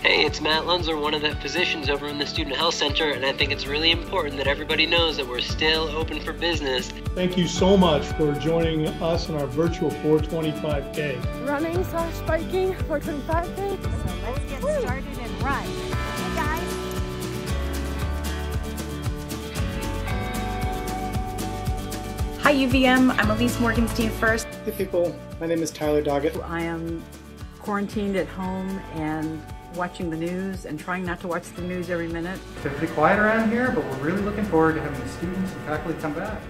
Hey, it's Matt Lunzer, one of the physicians over in the Student Health Center, and I think it's really important that everybody knows that we're still open for business. Thank you so much for joining us in our virtual 425K. Running slash biking 425K. So let's get started and run. Hey guys. Hi UVM, I'm Elise Morgenstein first. Hey people, my name is Tyler Doggett. I am quarantined at home and watching the news and trying not to watch the news every minute. It's pretty quiet around here, but we're really looking forward to having the students and faculty come back.